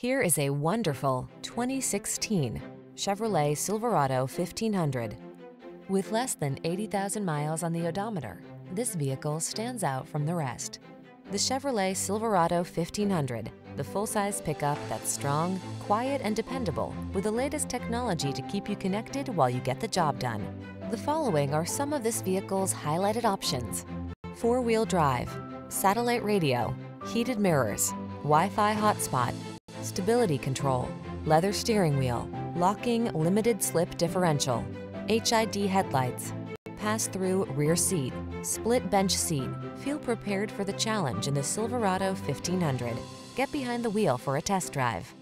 Here is a wonderful 2016 Chevrolet Silverado 1500. With less than 80,000 miles on the odometer, this vehicle stands out from the rest. The Chevrolet Silverado 1500, the full-size pickup that's strong, quiet, and dependable with the latest technology to keep you connected while you get the job done. The following are some of this vehicle's highlighted options. Four-wheel drive, satellite radio, heated mirrors, Wi-Fi hotspot, stability control, leather steering wheel, locking limited slip differential, HID headlights, pass-through rear seat, split bench seat. Feel prepared for the challenge in the Silverado 1500. Get behind the wheel for a test drive.